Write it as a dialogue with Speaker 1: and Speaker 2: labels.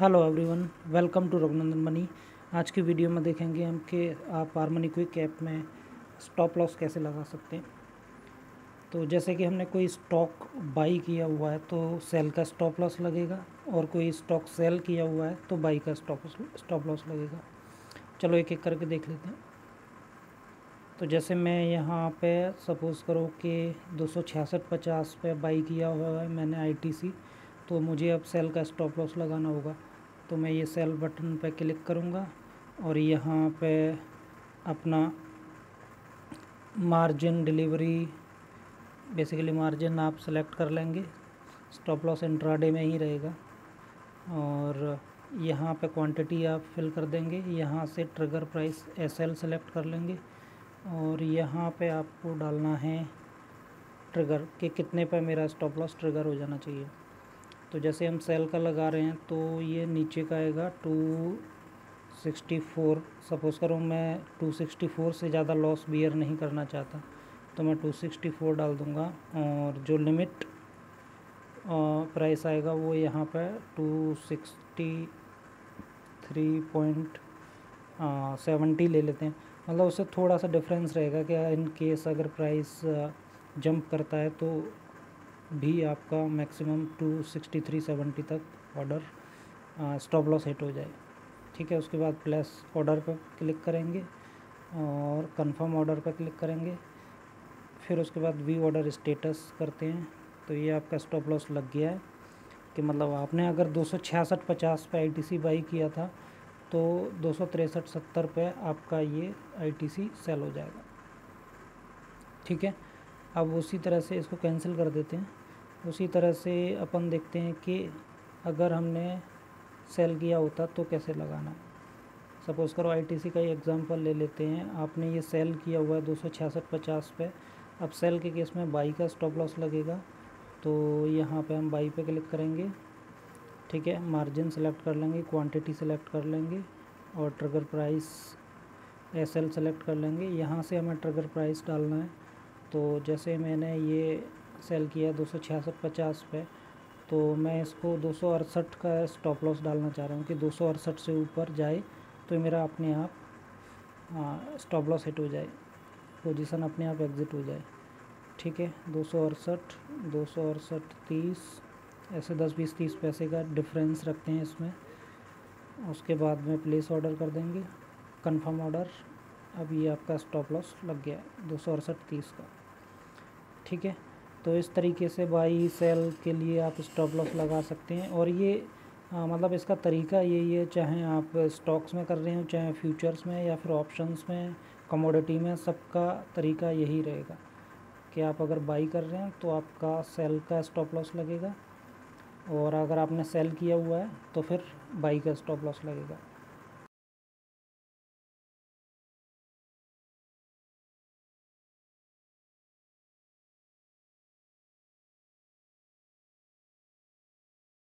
Speaker 1: Hello everyone welcome to Raghunandan Money आज की video में देखेंगे हम कि आप आरमनी क्विक ऐप में स्टॉप लॉस कैसे लगा सकते हैं। तो जैसे कि हमने कोई स्टॉक बाई किया हुआ है तो सेल का स्टॉप लॉस लगेगा और कोई स्टॉक सेल किया हुआ है तो बाई का स्टॉप स्टॉप लॉस लगेगा। चलो एक एक करके देख लेते हैं। तो जैसे मैं यहाँ पे सपोज़ करो कि दो पे बाई किया हुआ है मैंने आईटीसी तो मुझे अब सेल का स्टॉप लॉस लगाना होगा। तो मैं ये सेल बटन पर क्लिक करूँगा और यहाँ पे अपना मार्जिन डिलीवरी, बेसिकली मार्जिन आप सेलेक्ट कर लेंगे। स्टॉप लॉस इंट्राडे में ही रहेगा। और यहाँ पे क्वांटिटी आप फिल कर देंगे। यहाँ से trigger price S L select कर लेंगे। और यहाँ पे आपको डालना है ट्रिगर कि कितने पे मेरा स्टॉप लॉस ट्रिगर हो जाना चाहिए। तो जैसे हम सेल का लगा रहे हैं तो ये नीचे का आएगा टू सिक्सटी फोर सपोज़ करो मैं टू सिक्सटी फोर से ज़्यादा लॉस बियर नहीं करना चाहता तो मैं टू सिक्सटी फोर डाल दूँगा और जो लिमिट प्राइस आएगा वो यहाँ पर two sixty three point seventy ले लेते हैं। मतलब उससे थोड़ा सा डिफरेंस रहेगा कि इन केस अगर प्राइस जंप करता है तो भी आपका maximum two sixty three seventy तक ऑर्डर स्टॉप लॉस हिट हो जाए। ठीक है, उसके बाद प्लस ऑर्डर पर क्लिक करेंगे और कंफर्म ऑर्डर पर क्लिक करेंगे। फिर उसके बाद वी ऑर्डर स्टेटस करते हैं। तो ये आपका स्टॉप लॉस लग गया है कि मतलब आपने अगर दो सौ छियासठ पचास पर आई बाई किया था तो दो सौ तिरसठ सत्तर पे आपका ये आई टी सी सेल हो जाएगा। ठीक है? अब उसी तरह से इसको कैंसिल कर देते हैं। उसी तरह से अपन देखते हैं कि अगर हमने सेल किया होता तो कैसे लगाना। सपोज़ करो आईटीसी का ही एग्ज़ाम्पल ले लेते हैं। आपने ये सेल किया हुआ है दो सौ छियासठ पचास पे। अब सेल के केस में बाई का स्टॉप लॉस लगेगा। तो यहाँ पे हम बाई पे क्लिक करेंगे। ठीक है मार्जिन सेलेक्ट कर लेंगे क्वांटिटी सेलेक्ट कर लेंगे और trigger price S L select कर लेंगे। यहाँ से हमें ट्रिगर प्राइस डालना है। तो जैसे मैंने ये सेल किया दो सौ छियासठ पचास पे तो मैं इसको दो सौ अड़सठ का स्टॉप लॉस डालना चाह रहा हूँ कि दो सौ अड़सठ से ऊपर जाए तो मेरा अपने आप स्टॉप लॉस हिट हो जाए पोजीशन अपने आप एग्ज़िट हो जाए। ठीक है? दो सौ अड़सठ, दो सौ अड़सठ तीस, ऐसे दस बीस तीस पैसे का डिफरेंस रखते हैं इसमें। उसके बाद में प्लेस ऑर्डर कर देंगे। कंफर्म ऑर्डर अब ये आपका स्टॉप लॉस लग गया है, दो सौ अड़सठ तीस का। ठीक है? तो इस तरीके से बाई सेल के लिए आप स्टॉप लॉस लगा सकते हैं। और ये आ, मतलब इसका तरीका यही है चाहे आप स्टॉक्स में कर रहे हो चाहे फ्यूचर्स में या फिर ऑप्शंस में कमोडिटी में सबका तरीका यही रहेगा कि आप अगर बाई कर रहे हैं तो आपका सेल का स्टॉप लॉस लगेगा। और अगर आपने सेल किया हुआ है तो फिर बाई का स्टॉप लॉस लगेगा।